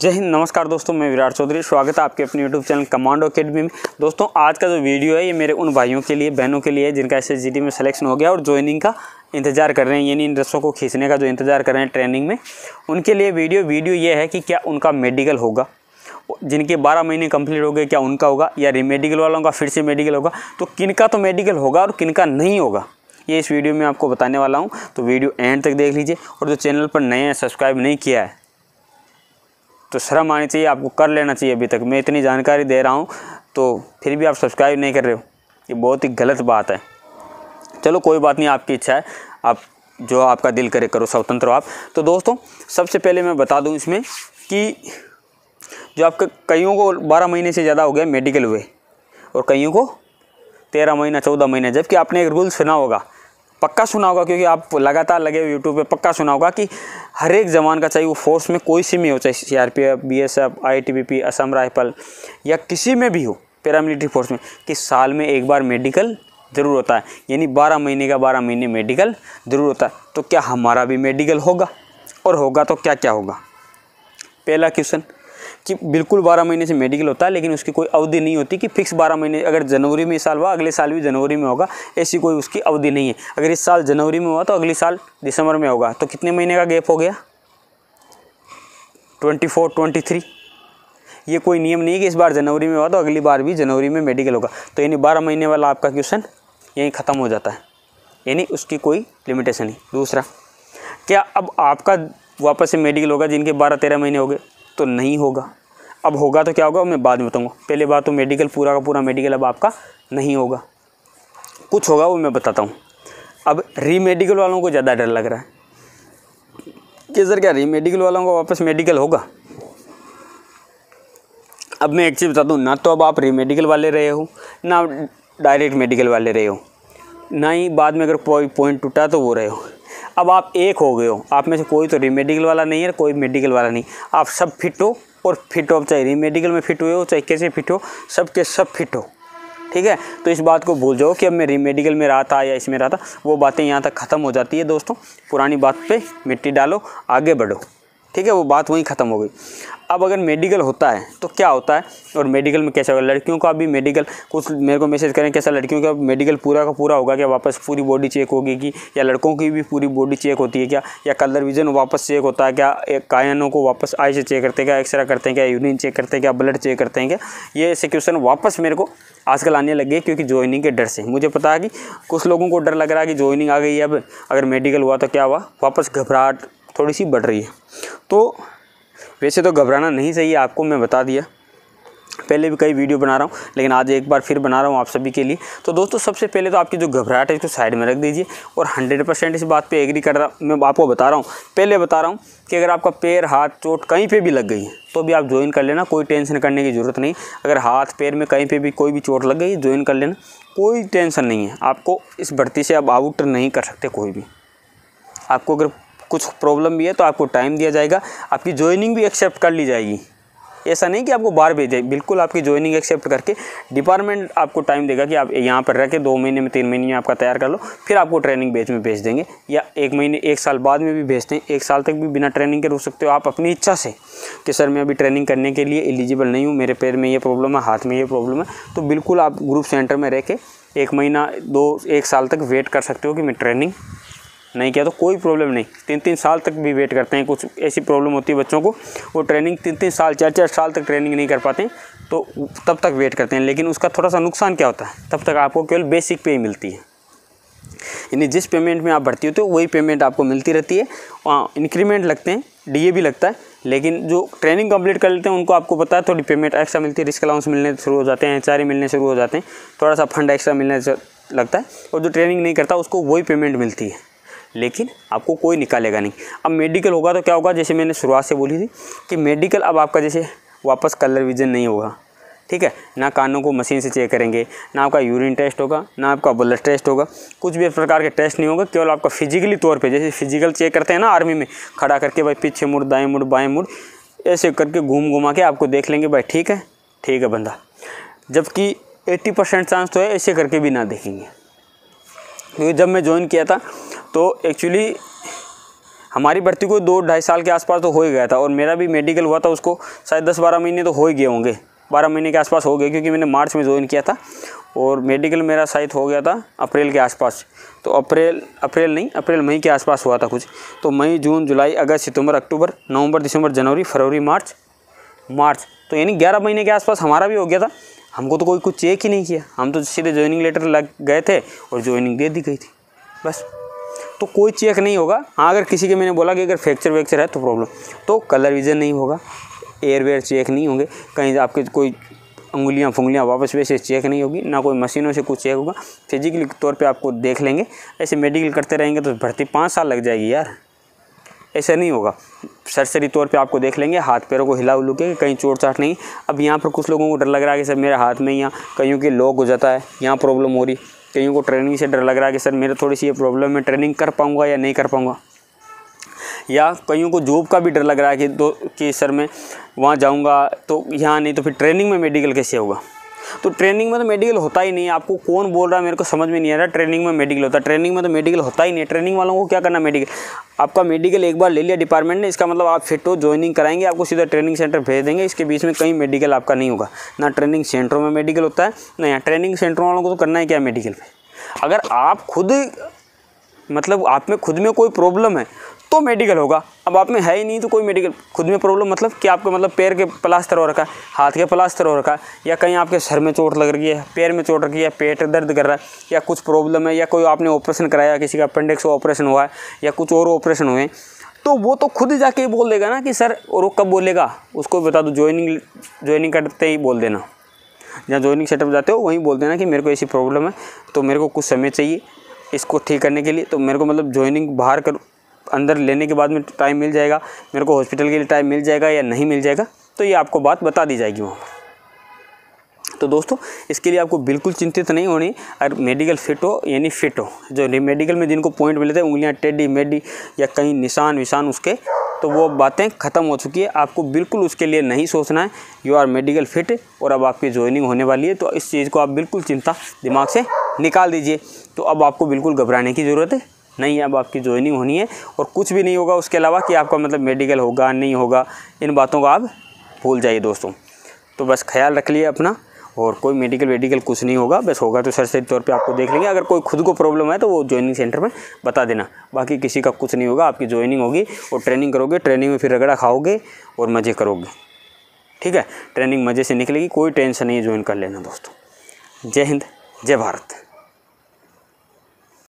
जय हिंद, नमस्कार दोस्तों, मैं विराट चौधरी, स्वागत है आपके अपने यूट्यूब चैनल कमांडो अकेडमी में। दोस्तों, आज का जो वीडियो है, ये मेरे उन भाइयों के लिए, बहनों के लिए जिनका एस में सिलेक्शन हो गया और ज्वाइनिंग का इंतज़ार कर रहे हैं, यानी इन रस्सों को खींचने का जो इंतज़ार कर रहे हैं ट्रेनिंग में। उनके लिए वीडियो वीडियो ये है कि क्या उनका मेडिकल होगा, जिनके 12 महीने कंप्लीट हो गए, क्या उनका होगा, या रिमेडिकल वालों का फिर से मेडिकल होगा तो किनका तो मेडिकल होगा और किनका नहीं होगा, ये इस वीडियो में आपको बताने वाला हूँ। तो वीडियो एंड तक देख लीजिए, और जो चैनल पर नए हैं सब्सक्राइब नहीं किया है तो शर्म आनी चाहिए, आपको कर लेना चाहिए अभी तक। मैं इतनी जानकारी दे रहा हूँ तो फिर भी आप सब्सक्राइब नहीं कर रहे हो। ये बहुत ही गलत बात है। चलो, कोई बात नहीं, आपकी इच्छा है। आप जो आपका दिल करे करो, स्वतंत्र आप। तो दोस्तों, सबसे पहले मैं बता दूँ इसमें कि जो आपके कईयों को बारह महीने से ज़्यादा हो गया मेडिकल हुए, और कईयों को तेरह महीना, चौदह महीने, जबकि आपने एक रूल सुना होगा पक्का सुना होगा, क्योंकि आप लगातार लगे हुए यूट्यूब पे, पक्का सुना होगा कि हर एक जवान का चाहिए वो फोर्स में कोई सी में हो, चाहे C R P F B S F I T B P Assam rifle या किसी में भी हो पैरामिलिट्री फोर्स में, कि साल में एक बार मेडिकल ज़रूर होता है। यानी बारह महीने का बारह महीने मेडिकल ज़रूर होता है। तो क्या हमारा भी मेडिकल होगा? और होगा तो क्या क्या होगा? पहला क्वेश्चन कि बिल्कुल बारह महीने से मेडिकल होता है, लेकिन उसकी कोई अवधि नहीं होती कि फिक्स बारह महीने, अगर जनवरी में इस साल हुआ, अगले साल भी जनवरी में होगा, ऐसी कोई उसकी अवधि नहीं है। अगर इस साल जनवरी में हुआ तो अगले साल दिसंबर में होगा। तो कितने महीने का गैप हो गया? ट्वेंटी फोर ट्वेंटी थ्री ये कोई नियम नहीं है कि इस बार जनवरी में हुआ तो अगली बार भी जनवरी में मेडिकल होगा। तो यानी बारह महीने वाला आपका क्वेश्चन यहीं ख़त्म हो जाता है। यानी उसकी कोई लिमिटेशन नहीं। दूसरा, क्या अब आपका वापस से मेडिकल होगा, जिनके बारह तेरह महीने हो गए? तो नहीं होगा। अब होगा तो क्या होगा, मैं बाद में बताऊँगा। पहले बात तो मेडिकल पूरा का पूरा मेडिकल अब आपका नहीं होगा। कुछ होगा वो मैं बताता हूँ। अब री मेडिकल वालों को ज़्यादा डर लग रहा है। कि सर क्या री मेडिकल वालों को वापस मेडिकल होगा? अब मैं एक चीज़ बता दूँ, ना तो अब आप री मेडिकल वाले रहे हो, ना डायरेक्ट मेडिकल वाले रहे हो। ना ही बाद में अगर कोई पॉइंट टूटा तो वो रहे हो। अब आप एक हो गए हो। आप में से कोई तो रिमेडिकल वाला नहीं है, कोई मेडिकल वाला नहीं। आप सब फिट हो और फिट हो। चाहे रिमेडिकल में फिट हुए हो, चाहे कैसे फिट हो सब के सब फिट हो। ठीक है? तो इस बात को भूल जाओ कि अब मैं रिमेडिकल में रहा था या इसमें रहा था, वो बातें यहाँ तक ख़त्म हो जाती है दोस्तों। पुरानी बात पर मिट्टी डालो, आगे बढ़ो। ठीक है, वो बात वहीं ख़त्म हो गई। अब अगर मेडिकल होता है तो क्या होता है? और मेडिकल में कैसा होगा? लड़कियों का भी मेडिकल कुछ मेरे को मैसेज करें, कैसा लड़कियों का मेडिकल पूरा का पूरा होगा क्या? वापस पूरी बॉडी चेक होगी कि, या लड़कों की भी पूरी बॉडी चेक होती है क्या? या कलर विजन वापस चेक होता है क्या? कायनों को वापस आई से चेक करते हैं क्या? एक्सरे करते हैं क्या? यूरिन चेक करते हैं क्या? ब्लड चेक करते हैं क्या? ये ऐसे क्वेश्चन वापस मेरे को आजकल आने लगे क्योंकि ज्वाइनिंग के डर से। मुझे पता है कि कुछ लोगों को डर लग रहा है कि ज्वाइनिंग आ गई अब अगर मेडिकल हुआ तो क्या हुआ? वापस घबराहट थोड़ी सी बढ़ रही है। तो वैसे तो घबराना नहीं चाहिए आपको मैं बता दिया। पहले भी कई वीडियो बना रहा हूँ, लेकिन आज एक बार फिर बना रहा हूँ आप सभी के लिए। तो दोस्तों, सबसे पहले तो आपकी जो घबराहट है, इसको साइड में रख दीजिए और हंड्रेड परसेंट इस बात पे एग्री कर रहा मैं आपको बता रहा हूँ, पहले बता रहा हूँ कि अगर आपका पैर, हाथ, चोट कहीं पे भी लग गई है तो भी आप ज्वाइन कर लेना, कोई टेंशन करने की ज़रूरत नहीं। अगर हाथ, पैर में कहीं पर भी कोई भी चोट लग गई ज्वाइन कर लेना, कोई टेंशन नहीं है। आपको इस भर्ती से आप आउट नहीं कर सकते कोई भी। आपको अगर कुछ प्रॉब्लम भी है तो आपको टाइम दिया जाएगा। आपकी ज्वाइनिंग भी एक्सेप्ट कर ली जाएगी। ऐसा नहीं कि आपको बाहर भेजे बिल्कुल आपकी ज्वाइनिंग एक्सेप्ट करके डिपार्टमेंट आपको टाइम देगा कि आप यहाँ पर रह के दो महीने में, तीन महीने में आपका तैयार कर लो, फिर आपको ट्रेनिंग बेच में भेज देंगे। या एक महीने, एक साल बाद में भी भेजते हैं एक साल तक भी बिना ट्रेनिंग के रुक सकते हो आप अपनी इच्छा से कि, सर, मैं अभी ट्रेनिंग करने के लिए एलिजिबल नहीं हूँ। मेरे पैर में ये प्रॉब्लम है, हाथ में ये प्रॉब्लम है। तो बिल्कुल आप ग्रुप सेंटर में रह के एक महीना, दो, एक साल तक वेट कर सकते हो कि मैं ट्रेनिंग नहीं किया तो कोई प्रॉब्लम नहीं। तीन तीन साल तक भी वेट करते हैं, कुछ ऐसी प्रॉब्लम होती है बच्चों को, वो ट्रेनिंग तीन तीन साल चार चार साल तक ट्रेनिंग नहीं कर पाते तो तब तक वेट करते हैं। लेकिन उसका थोड़ा सा नुकसान क्या होता है? तब तक आपको केवल बेसिक पे ही मिलती है। यानी जिस पेमेंट में आप भर्ती होते हो, वही पेमेंट आपको मिलती रहती है। इंक्रीमेंट लगते हैं डीए भी लगता है, लेकिन जो ट्रेनिंग कंप्लीट कर लेते हैं, उनको आपको पता है, थोड़ी पेमेंट एक्स्ट्रा मिलती है रिस्क अलाउंस मिलने शुरू हो जाते हैं एच मिलने शुरू हो जाते हैं थोड़ा सा फंड एक्स्ट्रा मिलने लगता है, और जो ट्रेनिंग नहीं करता, उसको वही पेमेंट मिलती है। लेकिन आपको कोई निकालेगा नहीं। अब मेडिकल होगा तो क्या होगा? जैसे मैंने शुरुआत से बोली थी कि मेडिकल अब आपका जैसे वापस कलर विजन नहीं होगा। ठीक है? ना कानों को मशीन से चेक करेंगे, ना आपका यूरिन टेस्ट होगा, ना आपका ब्लड टेस्ट होगा। कुछ भी प्रकार के टेस्ट नहीं होगा, केवल आपका फिजिकली तौर पे, जैसे फ़िज़िकल चेक करते हैं ना आर्मी में, खड़ा करके भाई पीछे मुड़, दाएँ मुड़, बाएँ मुड़, ऐसे करके घूम घुमा के आपको देख लेंगे भाई, ठीक है? ठीक है बंदा। जबकि एट्टी परसेंट चांस तो है, ऐसे करके भी ना देखेंगे। क्योंकि जब मैं ज्वाइन किया था तो एक्चुअली हमारी भर्ती को दो ढाई साल के आसपास तो हो ही गया था और मेरा भी मेडिकल हुआ था उसको, शायद दस बारह महीने तो हो ही गए होंगे। बारह महीने के आसपास हो गए, क्योंकि मैंने मार्च में ज्वाइन किया था और मेडिकल मेरा शायद हो गया था अप्रैल के आसपास। तो अप्रैल अप्रैल नहीं, अप्रैल मई के आसपास हुआ था कुछ। तो मई, जून, जुलाई, अगस्त, सितंबर, अक्टूबर, नवंबर, दिसंबर, जनवरी, फरवरी, मार्च मार्च। तो यानी ग्यारह महीने के आसपास हमारा भी हो गया था। हमको तो कोई कुछ चेक ही नहीं किया। हम तो सीधे ज्वाइनिंग लेटर लग गए थे और ज्वाइनिंग दे दी गई थी। बस। तो कोई चेक नहीं होगा। हाँ अगर किसी के मैंने बोला कि अगर फ्रैक्चर वैक्चर है तो प्रॉब्लम तो कलर विजन नहीं होगा। एयरवेयर चेक नहीं होंगे। कहीं आपके कोई उंगलियाँ फुंगलियाँ वापस वैसे चेक नहीं होगी। ना कोई मशीनों से कुछ चेक होगा। फिजिकली तौर पे आपको देख लेंगे। ऐसे मेडिकल करते रहेंगे तो भर्ती पाँच साल लग जाएगी यार। ऐसा नहीं होगा। सरसरी तौर पे आपको देख लेंगे, हाथ पैरों को हिला उलू के, कहीं चोट चाट नहीं। अब यहाँ पर कुछ लोगों को डर लग रहा है कि सर मेरे हाथ में यहाँ कहीं के लॉक हो जाता है, यहाँ प्रॉब्लम हो रही। कहीं को ट्रेनिंग से डर लग रहा है कि सर मेरे थोड़ी सी ये प्रॉब्लम है, ट्रेनिंग कर पाऊँगा या नहीं कर पाऊँगा। या कईयों को जॉब का भी डर लग रहा है कि दो कि सर मैं वहाँ जाऊँगा तो यहाँ नहीं तो फिर ट्रेनिंग में मेडिकल कैसे होगा? तो ट्रेनिंग में तो मेडिकल होता ही नहीं आपको कौन बोल रहा है? मेरे को समझ में नहीं आ रहा। ट्रेनिंग में मेडिकल होता है। ट्रेनिंग में तो मेडिकल होता ही नहीं ट्रेनिंग वालों को क्या करना मेडिकल आपका मेडिकल एक बार ले लिया डिपार्टमेंट ने, इसका मतलब आप फिट हो ज्वाइनिंग कराएँगे, आपको सीधा ट्रेनिंग सेंटर भेज देंगे। इसके बीच में कहीं मेडिकल आपका नहीं होगा। ना ट्रेनिंग सेंटरों में मेडिकल होता है, ना यहाँ। ट्रेनिंग सेंटरों वालों को तो करना है क्या मेडिकल पर अगर आप खुद मतलब आप में खुद में कोई प्रॉब्लम है तो मेडिकल होगा। अब आप में है ही नहीं तो कोई मेडिकल खुद में प्रॉब्लम मतलब कि आपके मतलब पैर के प्लास्टर हो रखा है, हाथ के प्लास्टर हो रखा है, या कहीं आपके सर में चोट लग रही है, पैर में चोट रखी है, पेट दर्द कर रहा है, या कुछ प्रॉब्लम है, या कोई आपने ऑपरेशन कराया, किसी का अपेंडिक्स ऑपरेशन हुआ है, या कुछ और ऑपरेशन हुए तो वो तो खुद जाके ही बोल देगा ना कि, सर और वो कब बोलेगा? उसको बता दो ज्वाइनिंग ज्वाइनिंग करते ही बोल देना। जहाँ ज्वाइनिंग सेटअप जाते हो, वहीं बोल देना कि मेरे को ऐसी प्रॉब्लम है तो मेरे को कुछ समय चाहिए इसको ठीक करने के लिए तो मेरे को मतलब ज्वाइनिंग बाहर कर, अंदर लेने के बाद में टाइम मिल जाएगा, मेरे को हॉस्पिटल के लिए टाइम मिल जाएगा या नहीं मिल जाएगा तो ये आपको बात बता दी जाएगी वहाँ तो दोस्तों, इसके लिए आपको बिल्कुल चिंतित नहीं होनी, अगर मेडिकल फिट हो, यानी फिट हो, जो मेडिकल में जिनको पॉइंट मिले थे, उंगलियाँ, टेडी, मेडी या कहीं निशान विशान उसके तो वो बातें ख़त्म हो चुकी है। आपको बिल्कुल उसके लिए नहीं सोचना है यू आर मेडिकल फिट और अब आपकी ज्वाइनिंग होने वाली है तो इस चीज़ को आप बिल्कुल चिंता दिमाग से निकाल दीजिए। तो अब आपको बिल्कुल घबराने की ज़रूरत है। नहीं, अब आपकी ज्वाइनिंग होनी है और कुछ भी नहीं होगा। उसके अलावा कि आपका मतलब मेडिकल होगा, नहीं होगा, इन बातों को आप भूल जाइए दोस्तों। तो बस ख्याल रख लिए अपना और कोई मेडिकल वेडिकल कुछ नहीं होगा। बस होगा तो सर सरसरी तौर पे आपको देख लेंगे। अगर कोई खुद को प्रॉब्लम है तो वो ज्वाइनिंग सेंटर में बता देना। बाकी किसी का कुछ नहीं होगा। आपकी ज्वाइनिंग होगी और ट्रेनिंग करोगे। ट्रेनिंग में फिर रगड़ा खाओगे और मज़े करोगे। ठीक है? ट्रेनिंग मज़े से निकलेगी। कोई टेंशन नहीं ज्वाइन कर लेना दोस्तों। जय हिंद। जय भारत।